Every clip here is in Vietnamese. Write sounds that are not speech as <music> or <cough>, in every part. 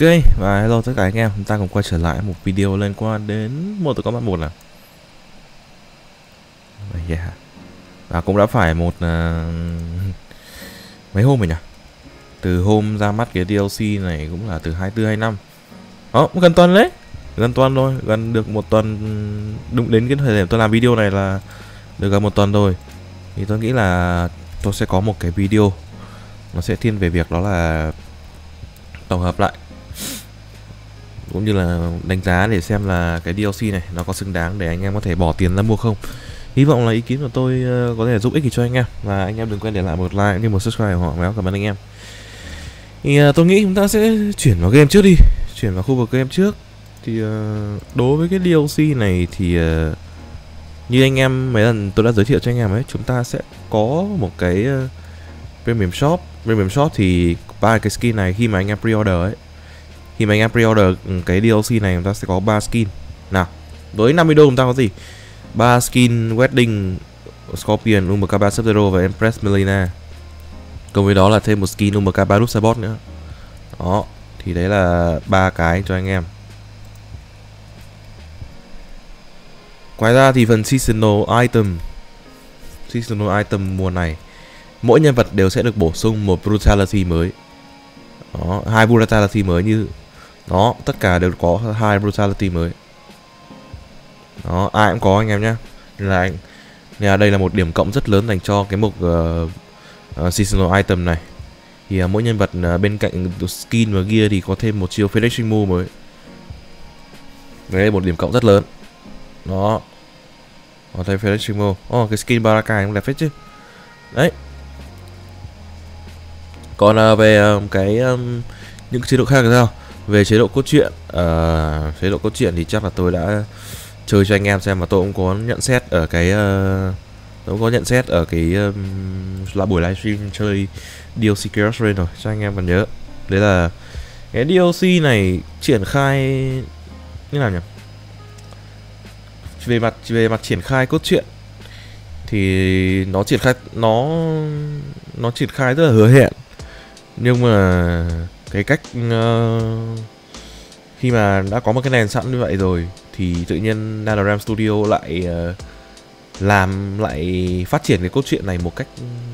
Ok và hello tất cả anh em. Chúng ta cùng quay trở lại một video liên quan đến một tựa combat một nào? Yeah. và cũng đã phải một uh, <laughs> mấy hôm rồi nhỉ? Từ hôm ra mắt cái DLC này cũng là từ 24 25 đó gần tuần đấy. Gần tuần thôi. Gần được một tuần ừ, đúng đến cái thời điểm tôi làm video này là được gần một tuần rồi. Thì tôi nghĩ là tôi sẽ có một cái video nó sẽ thiên về việc đó là tổng hợp lại cũng như là đánh giá để xem là cái DLC này nó có xứng đáng để anh em có thể bỏ tiền ra mua không. Hy vọng là ý kiến của tôi ờ, có thể giúp ích cho anh em. Và anh em đừng quên để lại một like như một subscribe họ méo cảm ơn anh em. Thì uh, tôi nghĩ chúng ta sẽ chuyển vào game trước đi. Chuyển vào khu vực game trước. Thì uh, đối với cái DLC này thì uh, như anh em mấy lần tôi đã giới thiệu cho anh em ấy chúng ta sẽ có một cái uh, premium shop. Premium shop thì ba cái skin này khi mà anh em pre-order ấy khi mà anh em pre-order ừ, cái DLC này chúng ta sẽ có ba skin. Nào với 50 đô chúng ta có gì? Ba skin wedding Scorpion, UMK3 Sub-Zero và Empress Melina. Cùng với đó là thêm một skin UMK3 Rusabot nữa. Đó Thì đấy là ba cái cho anh em. Ngoài ra thì phần Seasonal Item Seasonal Item mùa này Mỗi nhân vật đều sẽ được bổ sung một Brutality mới. Đó, hai Brutality mới như đó, tất cả đều có hai Brutality mới. Đó, ai cũng có anh em nhé Nên là anh nên là đây là một điểm cộng rất lớn dành cho cái mục uh, uh, Seasonal Item này. Thì uh, mỗi nhân vật uh, bên cạnh skin và gear thì có thêm một chiêu Finishing Move mới. Đấy là một điểm cộng rất lớn. Đó. Có thêm Finishing Move. Oh, cái skin Baraka cũng đẹp phết chứ. Đấy. Còn uh, về uh, cái um, những chế độ khác thì sao? Về chế độ cốt truyện uh, chế độ cốt truyện thì chắc là tôi đã chơi cho anh em xem mà tôi cũng có nhận xét ở cái uh, tôi cũng có nhận xét ở cái um, là buổi livestream chơi DLC Chaos Rain rồi cho anh em còn nhớ. Đấy là cái DLC này triển khai như nào nhỉ? Về mặt về mặt triển khai cốt truyện thì nó triển khai nó nó triển khai rất là hứa hẹn. Nhưng mà cái cách uh, khi mà đã có một cái nền sẵn như vậy rồi thì tự nhiên NetherRealm Studio lại uh, làm lại phát triển cái câu chuyện này một cách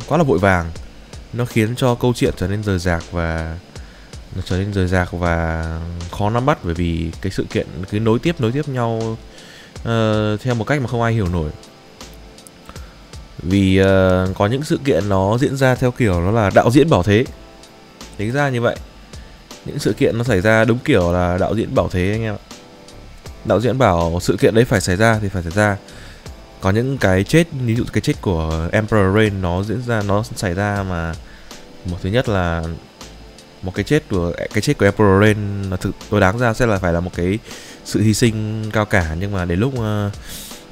quá là vội vàng. Nó khiến cho câu chuyện trở nên rời rạc và nó trở nên rời rạc và khó nắm bắt bởi vì cái sự kiện cứ nối tiếp nối tiếp nhau uh, theo một cách mà không ai hiểu nổi. Vì uh, có những sự kiện nó diễn ra theo kiểu nó là đạo diễn bảo thế. Tính ra như vậy những sự kiện nó xảy ra đúng kiểu là đạo diễn bảo thế anh em ạ. Đạo diễn bảo sự kiện đấy phải xảy ra thì phải xảy ra. Có những cái chết ví dụ cái chết của Emperor Rain nó diễn ra nó xảy ra mà một thứ nhất là một cái chết của cái chết của Emperor Rain là thực tôi đáng ra sẽ là phải là một cái sự hy sinh cao cả. Nhưng mà đến lúc uh,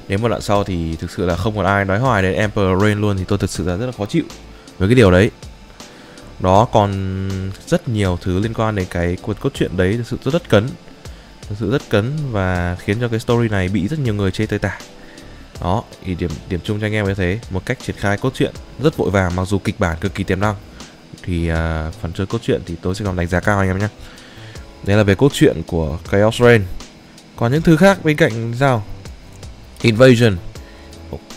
đến một đoạn sau thì thực sự là không còn ai nói hoài đến Emperor Rain luôn thì tôi thực sự là rất là khó chịu với cái điều đấy đó còn rất nhiều thứ liên quan đến cái cuộc cốt truyện đấy thực sự rất, rất cấn. Thực sự rất cấn và khiến cho cái story này bị rất nhiều người chê tơi tả. Đó thì điểm điểm chung cho anh em như thế. Một cách triển khai cốt truyện rất vội vàng mặc dù kịch bản cực kỳ tiềm năng. Thì uh, phần chơi cốt truyện thì tôi sẽ còn đánh giá cao anh em nhé. Đây là về cốt truyện của Chaos Reign còn những thứ khác bên cạnh sao? Invasion.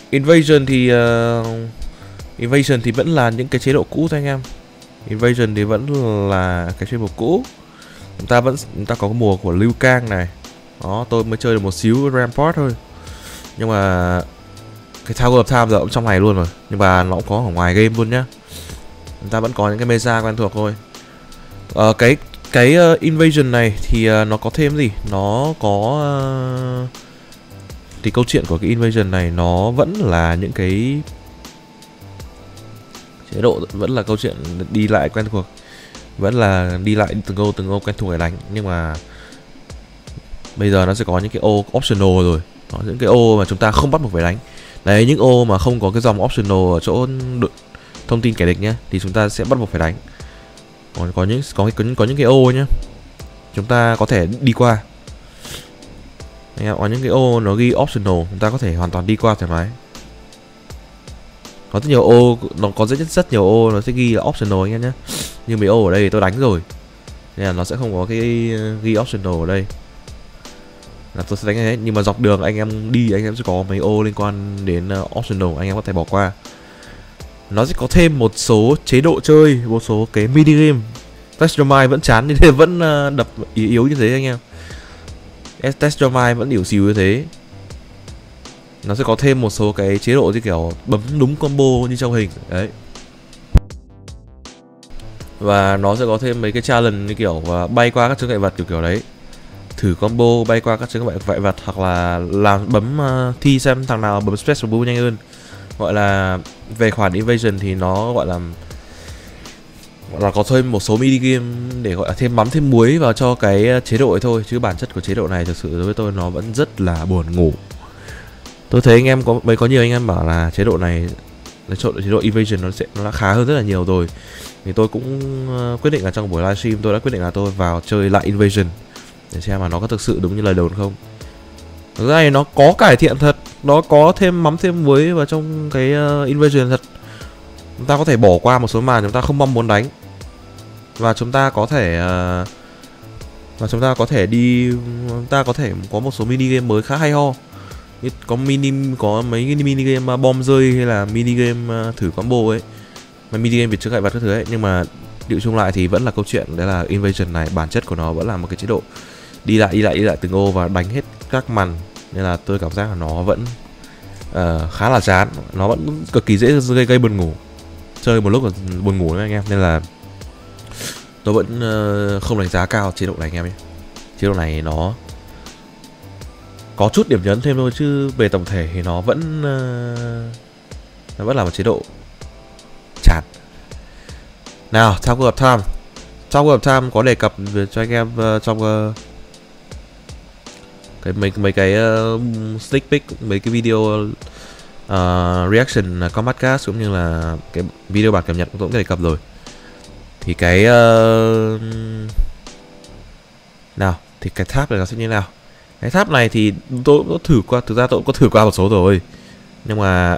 Invasion thì uh, Invasion thì vẫn là những cái chế độ cũ thôi anh em. Invasion thì vẫn là cái chuyên mục cũ. Chúng ta vẫn chúng ta có cái mùa của Lưu Cang này. Đó tôi mới chơi được một xíu Rampart thôi. Nhưng mà cái Tower of Time giờ cũng trong này luôn rồi. Nhưng mà nó cũng có ở ngoài game luôn nhá. Chúng ta vẫn có những cái mesa quen thuộc thôi. À, cái cái uh, invasion này thì uh, nó có thêm gì? Nó có uh, thì câu chuyện của cái invasion này nó vẫn là những cái chế độ vẫn là câu chuyện đi lại quen thuộc vẫn là đi lại từng ô từng ô quen thuộc để đánh. Nhưng mà bây giờ nó sẽ có những cái ô optional rồi. Đó, những cái ô mà chúng ta không bắt buộc phải đánh. Đấy những ô mà không có cái dòng optional ở chỗ thông tin kẻ địch nhé thì chúng ta sẽ bắt buộc phải đánh. Còn có những có có những có những cái ô nhá chúng ta có thể đi qua. Có những cái ô nó ghi optional chúng ta có thể hoàn toàn đi qua thoải mái có rất nhiều ô nó có rất rất nhiều ô nó sẽ ghi là optional anh em nhé. Như mấy ô ở đây tôi đánh rồi. Nên là nó sẽ không có cái ghi optional ở đây. Là tôi sẽ đánh hết. Nhưng mà dọc đường anh em đi anh em sẽ có mấy ô liên quan đến ờ, optional anh em có thể bỏ qua. Nó sẽ có thêm một số chế độ chơi một số cái mini game. Test your mind vẫn chán như thế <laughs> vẫn ờ, đập yếu, yếu như thế anh em. Test your mind vẫn yếu xìu như thế nó sẽ có thêm một số cái chế độ như kiểu bấm đúng combo như trong hình. Đấy. Và nó sẽ có thêm mấy cái challenge như kiểu à, bay qua các chướng ngại vật kiểu kiểu đấy. Thử combo bay qua các chướng ngại vật hoặc là làm bấm uh, thi xem thằng nào bấm special boost nhanh hơn. Gọi là về khoản invasion thì nó gọi là gọi là có thêm một số mini game để gọi là thêm mắm thêm muối vào cho cái à, chế độ ấy thôi. Chứ bản chất của chế độ này thực sự đối với tôi nó vẫn rất là buồn ngủ tôi thấy anh em có mấy có nhiều anh em bảo là chế độ này chế độ chế độ invasion nó sẽ nó đã khá hơn rất là nhiều rồi. Thì tôi cũng ờ, quyết định là trong buổi livestream tôi đã quyết định là tôi vào chơi lại invasion để xem mà nó có thực sự đúng như lời đồn không. Thực ra thì nó có cải thiện thật nó có thêm mắm thêm muối vào trong cái uh, invasion thật. Chúng ta có thể bỏ qua một số màn chúng ta không mong muốn đánh. Và chúng ta có thể uh, và chúng ta có thể đi chúng ta có thể có một số mini game mới khá hay ho có mini có mấy cái mini game à, bom rơi hay là mini game à, thử combo ấy. Mà mini game việc chứa ngại vật các thứ ấy nhưng mà điệu chung lại thì vẫn là câu chuyện đấy là invasion này bản chất của nó vẫn là một cái chế độ đi lại đi lại đi lại từng ô và đánh hết các màn. Nên là tôi cảm giác là nó vẫn uh, khá là chán. Nó vẫn cực kỳ dễ gây, gây buồn ngủ. Chơi một lúc là buồn ngủ đấy anh em. Nên là tôi vẫn uh, không đánh giá cao chế độ này anh em nhé. Chế độ này nó có chút điểm nhấn thêm thôi chứ về tổng thể thì nó vẫn uh, nó vẫn là một chế độ chán. Nào Tower of Time. Tower of Time có đề cập cho anh em uh, trong uh, cái mấy mấy cái uh, sneak peek mấy cái video uh, reaction uh, combat cast cũng như là cái video bản cập nhật cũng đề cập rồi. Thì cái uh, nào thì cái tháp này nó sẽ như thế nào? Cái tháp này thì tôi cũng có thử qua thực ra tôi cũng có thử qua một số rồi. Nhưng mà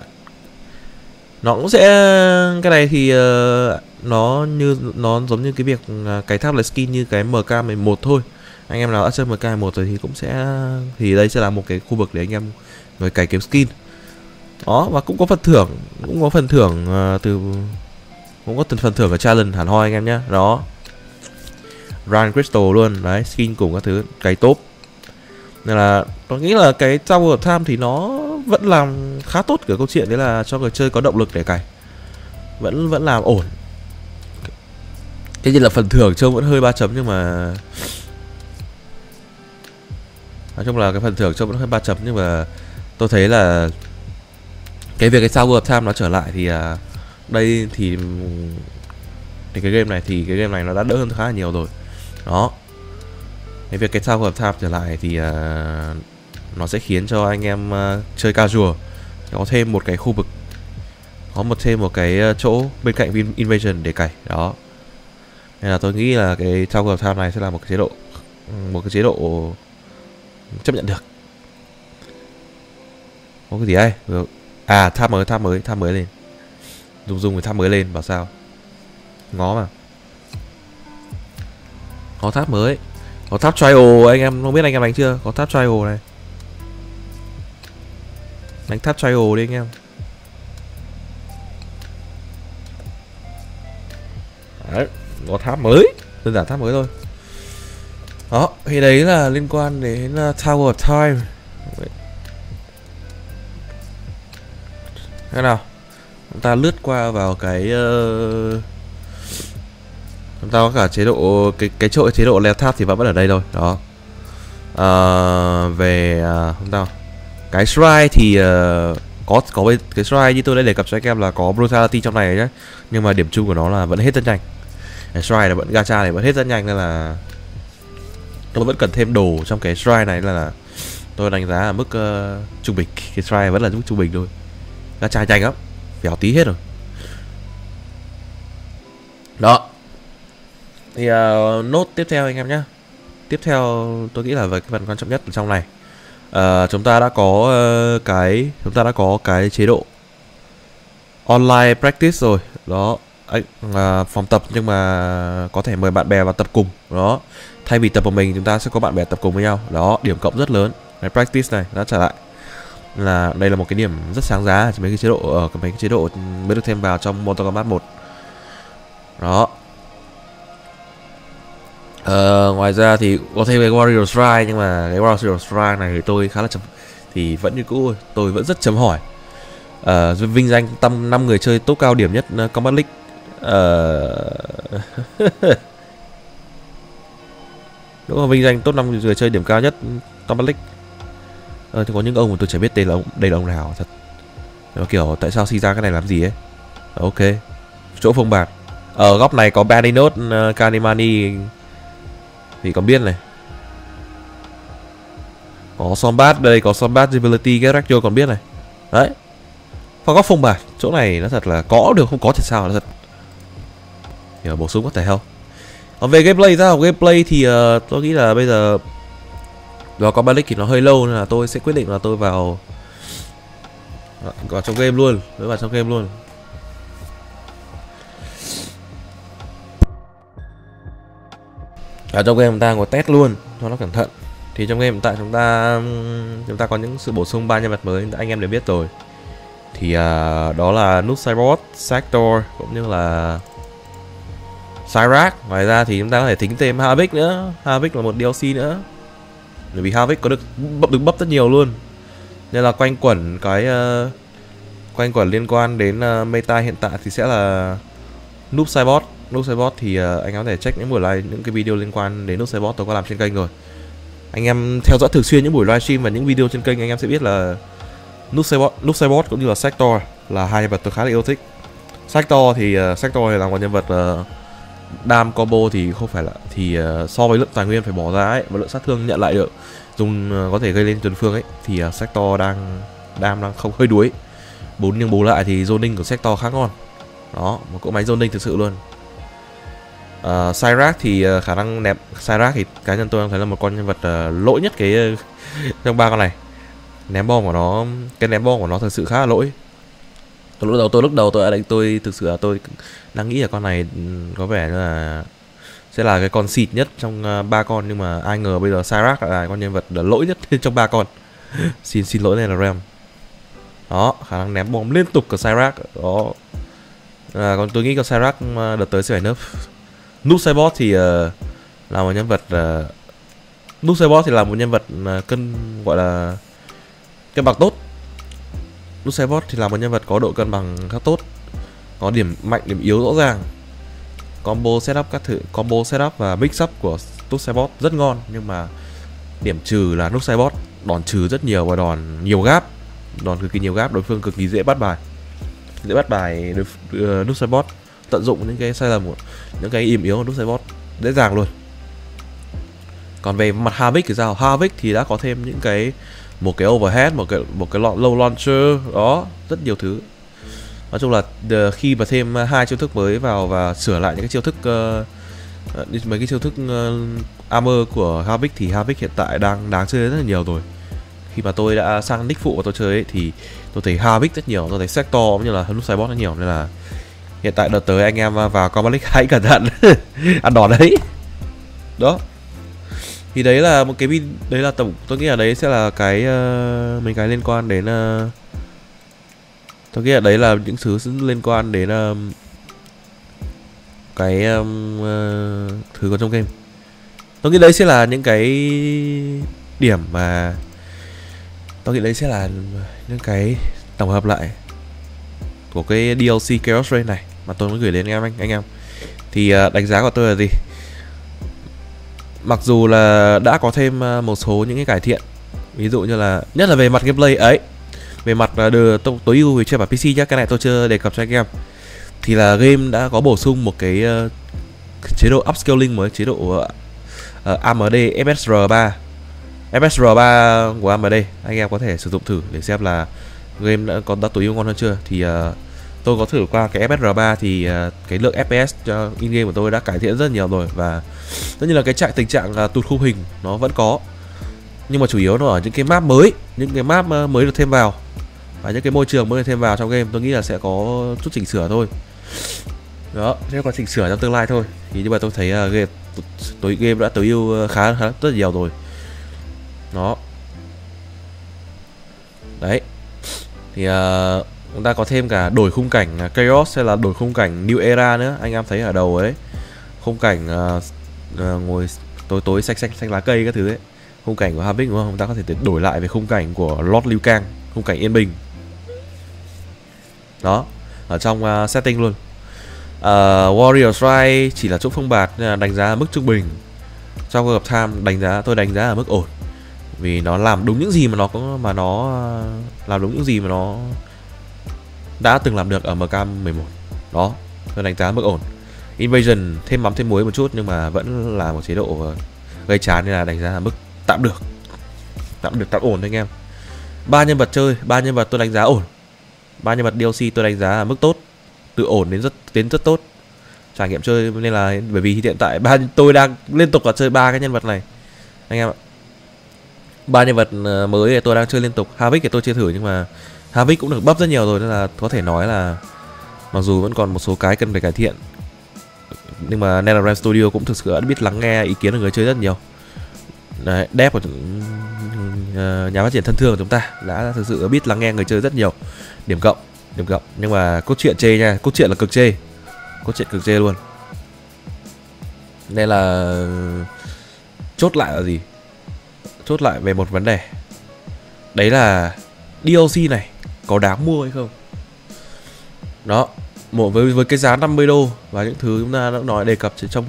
nó cũng sẽ cái này thì uh, nó như nó giống như cái việc uh, cái tháp là skin như cái MK11 thôi. Anh em nào đã chơi MK11 rồi thì cũng sẽ thì đây sẽ là một cái khu vực để anh em người cày kiếm skin. Đó và cũng có phần thưởng cũng có phần thưởng uh, từ cũng có từng phần thưởng ở challenge hẳn hoi anh em nhé đó. Run Crystal luôn đấy skin cùng các thứ cái top nên là tôi nghĩ là cái Tower of Time thì nó vẫn làm khá tốt cái câu chuyện đấy là cho người chơi có động lực để cày. Vẫn vẫn làm ổn. Cái gì là phần thưởng trông vẫn hơi ba chấm nhưng mà nói chung là cái phần thưởng trông vẫn hơi ba chấm nhưng mà tôi thấy là cái việc cái Tower of Time nó trở lại thì à, đây thì thì cái game này thì cái game này nó đã đỡ hơn khá là nhiều rồi. Đó cái việc cái Tower hợp Time trở lại thì uh, nó sẽ khiến cho anh em uh, chơi casual có thêm một cái khu vực có một thêm một cái ờ, chỗ bên cạnh invasion để cày. Đó. Nên là tôi nghĩ là cái Tower of Time này sẽ là một cái chế độ một cái chế độ chấp nhận được. Có cái gì đây? À tháp mới tháp mới tháp mới lên. Dùng dùng cái tháp mới lên bảo sao? Ngó mà. Có tháp mới có tháp trial anh em không biết anh em đánh chưa? Có tháp trial này. Đánh tháp trial đi anh em. Đấy có tháp mới. Đơn giản tháp mới thôi. Đó thì đấy là liên quan đến uh, Tower of Time. Thế nào? Chúng ta lướt qua vào cái uh, chúng ta có cả chế độ cái cái chỗ chế độ leo tháp thì vẫn vẫn ở đây thôi đó. À, về à, chúng ta cái shrine thì uh, có có cái shrine như tôi đã đề cập cho anh em là có brutality trong này nhé nhưng mà điểm chung của nó là vẫn hết rất nhanh. Cái shrine là vẫn gacha này vẫn hết rất nhanh nên là tôi vẫn cần thêm đồ trong cái shrine này là, là tôi đánh giá ở mức uh, trung bình. Cái shrine vẫn là mức trung bình thôi. Gacha nhanh lắm. Vèo tí hết rồi. Đó thì uh, nốt tiếp theo anh em nhé tiếp theo tôi nghĩ là về cái phần quan trọng nhất trong này. Uh, chúng ta đã có uh, cái chúng ta đã có cái chế độ online practice rồi. Đó uh, phòng tập nhưng mà có thể mời bạn bè vào tập cùng. Đó thay vì tập một mình chúng ta sẽ có bạn bè tập cùng với nhau. Đó điểm cộng rất lớn. Cái practice này đã trở lại. Là đây là một cái điểm rất sáng giá mấy cái chế độ ở uh, mấy cái chế độ mới được thêm vào trong Mortal Kombat 1 đó uh, ngoài ra thì có thêm cái Warrior Strike nhưng mà cái Warrior Strike này thì tôi khá là chấm thì vẫn như cũ tôi vẫn rất chấm hỏi. Uh, vinh danh tâm năm người chơi tốt cao điểm nhất uh, Combat League. Uh... <laughs> đúng không? Vinh danh top 5 người chơi điểm cao nhất ừ, Combat League. Uh, thì có những ông mà tôi chả biết đây là ông đây là ông nào thật. Nó kiểu tại sao sinh ra cái này làm gì ấy? Ok. Chỗ phong bạc ở góc này có Badinot uh, Kanimani thì còn biết này. Có Sombat đây có Sombat Ability Get còn biết này. Đấy. Phong góc phong bạt chỗ này nó thật là có được không có thì sao nó thật. Nhờ bổ sung có thể không? Còn về gameplay ra gameplay thì uh, tôi nghĩ là bây giờ vào Combat League thì nó hơi lâu nên là tôi sẽ quyết định là tôi vào vào trong game luôn, mới vào trong game luôn. Ở trong game chúng ta có test luôn cho nó cẩn thận. Thì trong game hiện tại chúng ta chúng ta có những sự bổ sung ba nhân vật mới anh em đều biết rồi. Thì uh, đó là nút cyborg Sector cũng như là Cyrax. Ngoài ra thì chúng ta có thể tính thêm Havik nữa. Havik là một DLC nữa. Bởi vì Havik có được bấp được bấp rất nhiều luôn. Nên là quanh quẩn cái uh, Quanh quẩn liên quan đến uh, meta hiện tại thì sẽ là Noob cyborg. Noob Cybot thì ờ, anh em có thể check những buổi live Những cái video liên quan đến Noob Cybot tôi có làm trên kênh rồi. Anh em theo dõi thường xuyên những buổi livestream và những video trên kênh Anh em sẽ biết là Noob Cybot, Noob Cybot cũng như là Sector Là hai nhân vật tôi khá là yêu thích. Sector thì uh, Sector thì là một nhân vật uh, đam combo thì không phải là thì uh, so với lượng tài nguyên phải bỏ ra ấy và lượng sát thương nhận lại được dùng uh, có thể gây lên tuần phương ấy thì uh, sector đang đam đang không hơi đuối. Bốn nhưng bù lại thì zoning của sector khá ngon. Đó một cỗ máy zoning thực sự luôn. Ờ, uh, Cyrax thì uh, khả năng ném Cyrax thì cá nhân tôi đang thấy là một con nhân vật uh, lỗi nhất cái uh, <laughs> trong ba con này. Ném bom của nó cái ném bom của nó thực sự khá là lỗi. Tôi lúc đầu tôi lúc đầu tôi tôi thực sự là tôi đang nghĩ là con này ừ, có vẻ là sẽ là cái con xịt nhất trong uh, ba con nhưng mà ai ngờ bây giờ Cyrax là con nhân vật lỗi nhất <laughs> trong ba con. <laughs> Xin xin lỗi này là Ram đó khả năng ném bom liên tục của Cyrax đó. À, còn tôi nghĩ con Cyrax đợt tới sẽ phải nớp Noob Cyborg thì uh, là một nhân vật uh, Noob Cyborg thì là một nhân vật uh, cân gọi là cân bằng tốt. Lucebot thì là một nhân vật có độ cân bằng khá tốt Có điểm mạnh, điểm yếu rõ ràng. Combo setup các thử Combo setup và mix up của Lucebot rất ngon Nhưng mà điểm trừ là Lucebot Đòn trừ rất nhiều và đòn nhiều gáp Đòn cực kỳ nhiều gáp, đối phương cực kỳ dễ bắt bài. Dễ bắt bài uh, Lucebot Tận dụng những cái sai lầm của Những cái im yếu của Dusebot Dễ dàng luôn. Còn về mặt Havik thì sao? Havik thì đã có thêm những cái một cái overhead một cái một cái low launcher đó rất nhiều thứ. Nói chung là ờ, khi mà thêm hai chiêu thức mới vào và sửa lại những cái chiêu thức uh, mấy cái chiêu thức uh, armor của Havik thì Havik hiện tại đang đáng chơi rất là nhiều rồi. Khi mà tôi đã sang nick phụ và tôi chơi ấy, thì tôi thấy Havik rất nhiều tôi thấy Sector cũng như là lúc Cyborg rất nhiều nên là hiện tại đợt tới anh em à, vào Combat League <laughs> hãy cẩn thận. <laughs> Ăn đòn đấy. Đó. Thì đấy là một cái pin đấy là tổng tôi nghĩ là đấy sẽ là cái uh, mấy cái liên quan đến uh, tôi nghĩ là đấy là những thứ liên quan đến um, cái um, uh, thứ có trong game. Tôi nghĩ đấy sẽ là những cái điểm mà tôi nghĩ đấy sẽ là những cái tổng hợp lại của cái DLC Chaos Rain này mà tôi muốn gửi đến anh em anh, anh em. Thì à, đánh giá của tôi là gì? Mặc dù là đã có thêm à, một số những cái cải thiện ví dụ như là nhất là về mặt gameplay ấy về mặt à, đưa tối ưu về chơi bản PC nhá cái này tôi chưa đề cập cho anh em. Thì là game đã có bổ sung một cái uh, chế độ upscaling mới chế độ uh, uh, AMD FSR 3 FSR 3 của AMD anh em có thể sử dụng thử để xem là game đã có đã tối ưu ngon hơn chưa? Thì uh, tôi có thử qua cái FSR 3 thì uh, cái lượng FPS cho à, in game của tôi đã cải thiện rất nhiều rồi và tất nhiên là cái trạng tình trạng uh, tụt khung hình nó vẫn có. Nhưng mà chủ yếu nó ở những cái map mới những cái map uh, mới được thêm vào và những cái môi trường mới được thêm vào trong game. Tôi nghĩ là sẽ có chút chỉnh sửa thôi. Đó sẽ còn chỉnh sửa trong tương lai thôi. Thì nhưng mà tôi thấy uh, game tối game đã tối ưu khá khá rất nhiều rồi. Đó. Đấy. Thì uh, chúng ta có thêm cả đổi khung cảnh à, chaos hay là đổi khung cảnh new era nữa. Anh em thấy ở đầu ấy khung cảnh uh, uh, ngồi tối tối xanh xanh xanh lá cây các thứ ấy. Khung cảnh của Havik đúng không? Chúng ta có thể đổi lại về khung cảnh của Lord Liu Kang khung cảnh yên bình. Đó ở trong uh, setting luôn. Uh, Warrior Strike chỉ là chút phong bạt nên là đánh giá ở mức trung bình. Trong hợp tham đánh giá tôi đánh giá ở mức ổn. Vì nó làm đúng những gì mà nó có mà nó làm đúng những gì mà nó đã từng làm được ở MK11 đó tôi đánh giá mức ổn. Invasion, thêm mắm thêm muối một chút nhưng mà vẫn là một chế độ ờ, gây chán nên là đánh giá là mức tạm được. Tạm được, tạm ổn thôi anh em. Ba nhân vật chơi, ba nhân vật tôi đánh giá ổn. Ba nhân vật DLC tôi đánh giá là mức tốt. Từ ổn đến rất đến rất tốt. Trải nghiệm chơi nên là, bởi vì hiện tại ba, tôi đang liên tục là chơi ba cái nhân vật này. Anh em ạ. Ba nhân vật ờ, mới thì tôi đang chơi liên tục. Havik thì tôi chưa thử nhưng mà Havik cũng được bấp rất nhiều rồi nên là có thể nói là mặc dù vẫn còn một số cái cần phải cải thiện. Nhưng mà NetherRealm Studio cũng thực sự đã biết lắng nghe ý kiến của người chơi rất nhiều. Đấy, dev của ờ, nhà phát triển thân thương của chúng ta đã thực sự biết lắng nghe người chơi rất nhiều. Điểm cộng điểm cộng. Nhưng mà cốt truyện chê nha cốt truyện là cực chê. Cốt truyện cực chê luôn. Nên là chốt lại là gì? Chốt lại về một vấn đề. Đấy là DLC này có đáng mua hay không? Đó một với với cái giá 50 đô và những thứ chúng ta đã nói đề cập trong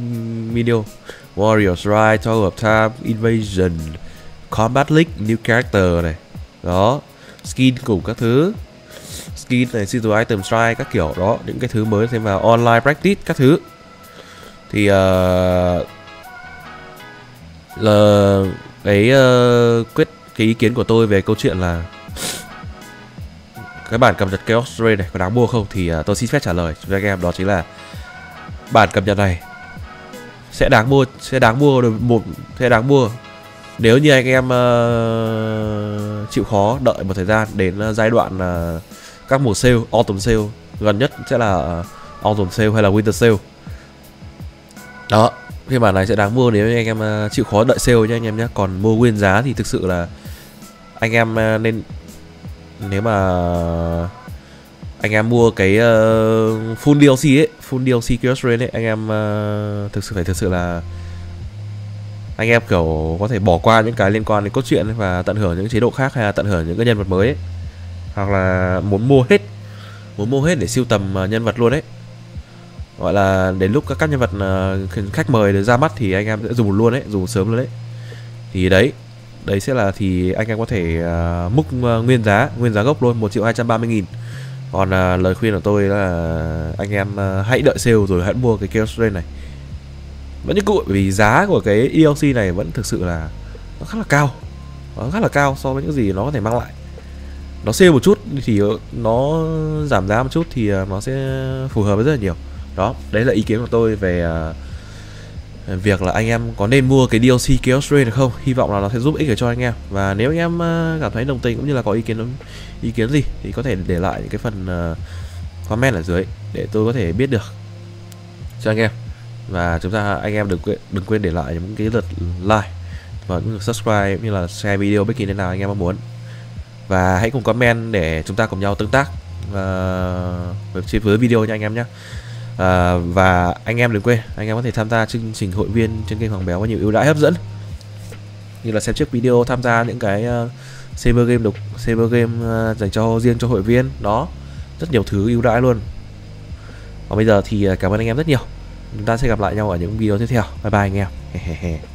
video. Warriors Rise, Tower of Time, Invasion, Combat League, New Character này. Đó skin cùng các thứ. Skin này seasonal item strike các kiểu. Đó những cái thứ mới thêm vào online practice các thứ. Thì ờ, uh, là cái uh, quyết cái ý kiến của tôi về câu chuyện là cái bản cập nhật Chaos Rain này có đáng mua không thì uh, tôi xin phép trả lời cho anh em đó chính là bản cập nhật này sẽ đáng mua sẽ đáng mua được một sẽ đáng mua. Nếu như anh em uh, chịu khó đợi một thời gian đến uh, giai đoạn uh, các mùa sale autumn sale gần nhất sẽ là uh, autumn sale hay là winter sale. Đó phiên bản này sẽ đáng mua nếu như anh em uh, chịu khó đợi sale nha anh em nhé còn mua nguyên giá thì thực sự là anh em uh, nên nếu mà anh em mua cái uh, full DLC ấy full DLC Chaos Reign ấy anh em uh, thực sự phải thực sự là anh em kiểu có thể bỏ qua những cái liên quan đến cốt truyện và tận hưởng những chế độ khác hay là tận hưởng những cái nhân vật mới ấy. hoặc là muốn mua hết muốn mua hết để siêu tầm ờ, nhân vật luôn đấy gọi là đến lúc các các nhân vật khách mời được ra mắt thì anh em sẽ dùng luôn đấy dùng sớm luôn đấy thì đấy đấy sẽ là thì anh em có thể uh, múc uh, nguyên giá nguyên giá gốc luôn một triệu hai trăm ba mươi nghìn. Còn uh, lời khuyên của tôi là anh em uh, hãy đợi sale rồi hãy mua cái Chaos Rain này. Vẫn như cũ vì giá của cái ELC này vẫn thực sự là nó khá là cao. Nó khá là cao so với những gì nó có thể mang lại. Nó sale một chút thì nó giảm giá một chút thì nó sẽ phù hợp với rất là nhiều. Đó đấy là ý kiến của tôi về uh, việc là anh em có nên mua cái DLC Chaos Rain được không? Hy vọng là nó sẽ giúp ích được cho anh em. Và nếu anh em ờ, cảm thấy đồng tình cũng như là có ý kiến ý kiến gì thì có thể để lại những cái phần ờ, comment ở dưới để tôi có thể biết được cho anh em. Và chúng ta anh em đừng quên đừng quên để lại những cái lượt like và những lượt subscribe cũng như là share video bất kỳ nơi nào anh em mong muốn. Và hãy cùng comment để chúng ta cùng nhau tương tác uh, với video nha anh em nhé à, và anh em đừng quên anh em có thể tham gia chương trình hội viên trên kênh Hoàng Béo có nhiều ưu đãi hấp dẫn. Như là xem trước video tham gia những cái ờ, uh, server game độc server game uh, dành cho riêng cho hội viên đó. Rất nhiều thứ ưu đãi luôn. Còn bây giờ thì cảm ơn anh em rất nhiều. Chúng ta sẽ gặp lại nhau ở những video tiếp theo. Bye bye anh em.